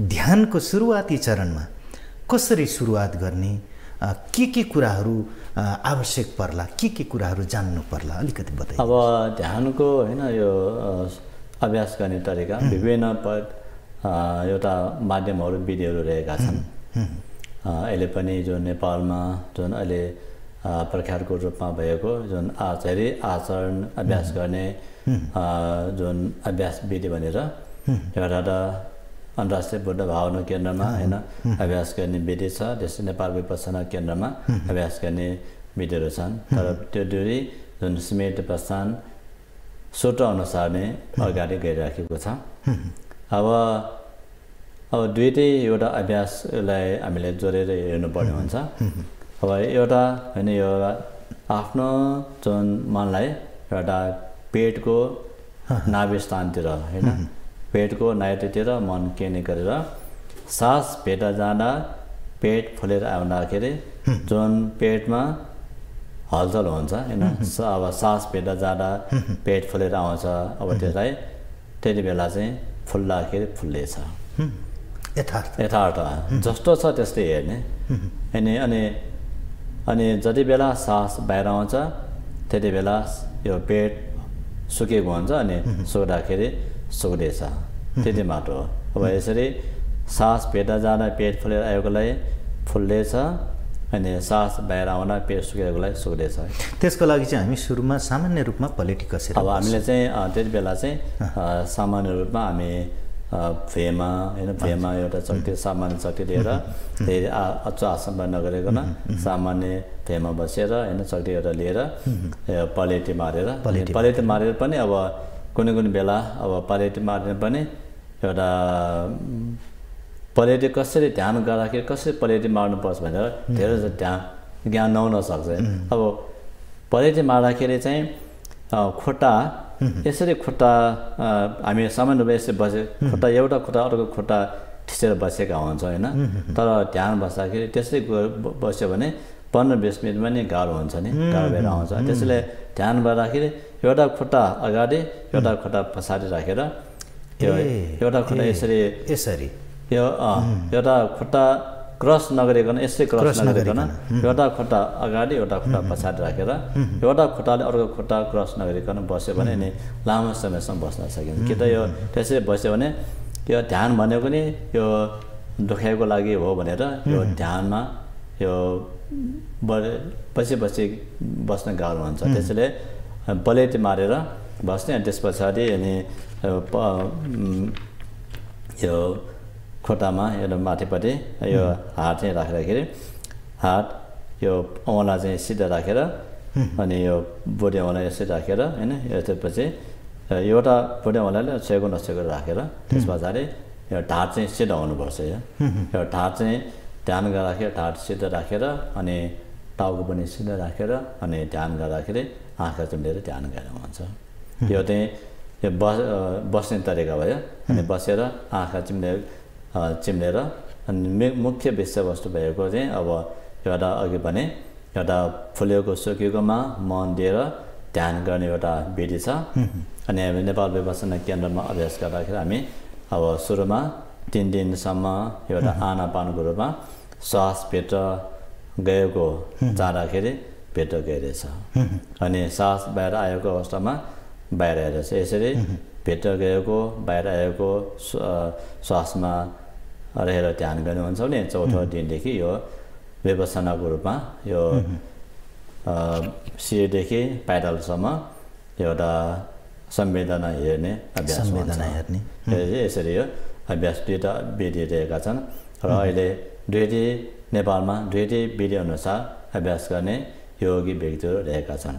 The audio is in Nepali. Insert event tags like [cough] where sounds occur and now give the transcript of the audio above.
ध्यानको सुरुवाती चरणमा कसरी सुरुवात गर्ने के के कुराहरू आवश्यक पर्ला के के कुराहरू जान्नु पर्ला अलिकति बताइ अब ध्यानको होइन यो अभ्यास गर्ने तरिका विभिन्न पद एउटा माध्यमहरू विधिहरू रहेका छन्। अहिले पनि जो नेपालमा जुन अहिले प्रख्यातको रूपमा भएको जुन आचार्य आचरण अभ्यास गर्ने जुन अभ्यास विधि भनेर एउटा अन्तर्राष्ट्रिय बुद्ध भावना केन्द्रमा होइन अभ्यास गर्ने विधि छ त्यस्तै नेपाल विपसना केन्द्रमा अभ्यास गर्ने विधिहरू छन् तर त्यो दुई जुन स्मृत प्रस्थान सूत्र अनुसार नै अगाडि गइराखेको छ अब अब दुइटै एउटा अभ्यासलाई हामीले जोडेर हेर्नुपर्ने हुन्छ अब एउटा होइन यो आफ्नो जुन मनलाई एउटा पेटको नाभि स्थानतिर होइन पेटको नाइटतिर मन केन्द्रित गरेर सास भेट्दा जाँदा पेट फुलेर आउँदाखेरि जुन पेटमा हलचल हुन्छ होइन अब सास भेट्दा जाँदा पेट फुलेर आउँछ अब त्यसलाई त्यति बेला चाहिँ फुल्दाखेरि फुल्लेछ। यथार्थ। यथार्थ। जस्तो छ त्यस्तै हेर्ने। अनि अनि अनि जति बेला सास बाहिर आउँछ त्यति बेला यो पेट सुकेको हुन्छ अनि सुक्दाखेरि सुक्दैछ। त्यति मात्र हो। अब यसरी सास भेट्दा जाँदा पेट फुलेर आएकोलाई फुल्दैछ अनि सास बाहिर आउँदा पेट सुकेकोलाई सुक्दैछ। त्यसको लागि चाहिँ हामी सुरुमा सामान्य रूपमा पलेटी कसेर अब हामीले चाहिँ त्यति बेला चाहिँ सामान्य रूपमा हामी भेमा होइन भेमा एउटा शक्ति सामान्य शक्ति लिएर धेरै अचो आसन नगरिकन सामान्य भेमा बसेर होइन शक्ति एउटा लिएर पलेटी मारेर पलेटी पलेटी मारेर पनि अब कुनै कुनै बेला अब पलेटी मारेर पनि एउटा पलेटी कसरी ध्यान गर्दाखेरि कसरी पलेटी मार्नुपर्छ भनेर धेरै जस्तो ध्यान ज्ञान नहुन सक्छ। अब पलेटी मार्दाखेरि चाहिँ खुट्टा यसरी खुट्टा हामी सामान्य रूपमा यसरी बसे खुट्टा एउटा खुट्टा अर्को खुट्टा ठिसेर बसेका हुन्छ होइन। तर ध्यान बस्दाखेरि त्यसै बस्यो भने पन्ध्र बिस मिनटमा नि गाह्रो हुन्छ नि गाह्रो भएर आउँछ त्यसैले ध्यान गर्दाखेरि एउटा खुट्टा अगाडि एउटा खुट्टा पछाडि राखेर यो ए, एउटा खुट्टा यसरी यसरी। यो एउटा खुट्टा क्रस नगरिकन यसै क्रस क्रस नगरिकन एउटा खुट्टा अगाडि एउटा खुट्टा पछाडि राखेर एउटा खुट्टाले अर्को खुट्टा क्रस नगरिकन बस्यो भने नि लामो समयसम्म बस्न सकिन्छ। कि त यो त्यसरी बस्यो भने यो ध्यान भनेको नि यो दुखाइको लागि हो भनेर यो ध्यानमा यो बढे पछि पछि बस्न गाह्रो हुन्छ त्यसैले बलेटी मारेर बस्ने अनि त्यस पछाडि अनि यो प- उम्, यो खुट्टामा एउटा माथिपट्टि यो हात चाहिँ राख्दाखेरि हात यो औँला चाहिँ सिधा राखेर अनि यो बुढी औँला यसरी राखेर होइन त्यसपछि एउटा बुढी औँलाले छेको नछेको राखेर त्यस पछाडि यो ढाड चाहिँ सिधा हुनुपर्छ यो। यो ढाड चाहिँ ध्यान राखेर ढाड सिधा राखेर अनि टाउको पनि सिधा राखेर अनि ध्यान गर्दाखेरि आँखा चुम्लेर ध्यान गरेर हुन्छ [laughs] यो चाहिँ यो बस बस्ने तरिका भयो। अनि बसेर आँखा चिम्ले चिम्लेर अनि मे- मुख्य विषयवस्तु भएको चाहिँ अब एउटा अघि भने एउटा फुलेको सुकेकोमा मन दिएर ध्यान गर्ने एउटा विधि छ। अनि हामी नेपाल विपसना केन्द्रमा अभ्यास गर्दाखेरि हामी अब सुरुमा तिन दिनसम्म एउटा आनापानको रूपमा श्वासभित्र गएको जाँदाखेरि भित्र गइरहेछ। अनि सास बाहिर आएको अवस्थामा बाहिर आइरहेछ यसरी भित्र गएको बाहिर आएको श्वासमा रहेर ध्यान गर्नुहुन्छ भने चौथो दिनदेखि यो विपसनाको रूपमा यो शिरदेखि पाइडलसम्म एउटा संवेदना हेर्ने अभ्यास हेर्ने। यसरी यो अभ्यास दुईवटा विधि रहेका छन्। र अहिले दुईटै नेपालमा दुईटै विधि अनुसार अभ्यास गर्ने योगी व्यक्तिहरू रहेका छन्।